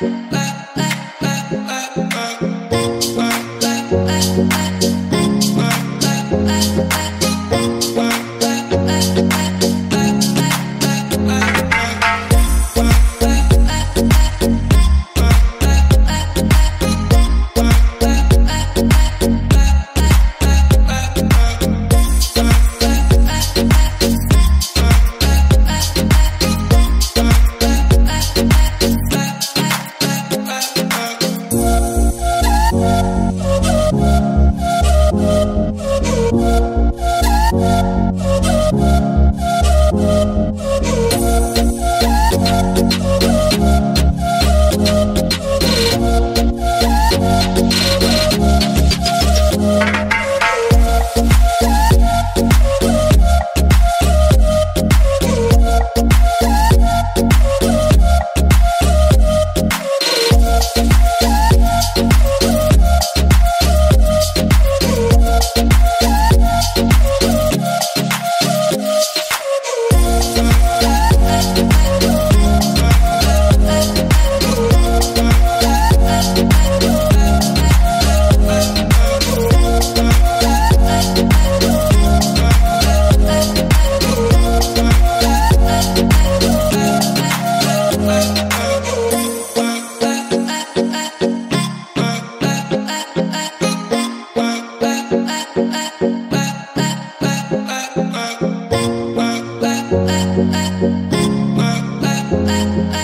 Bye. uh, uh, uh, uh.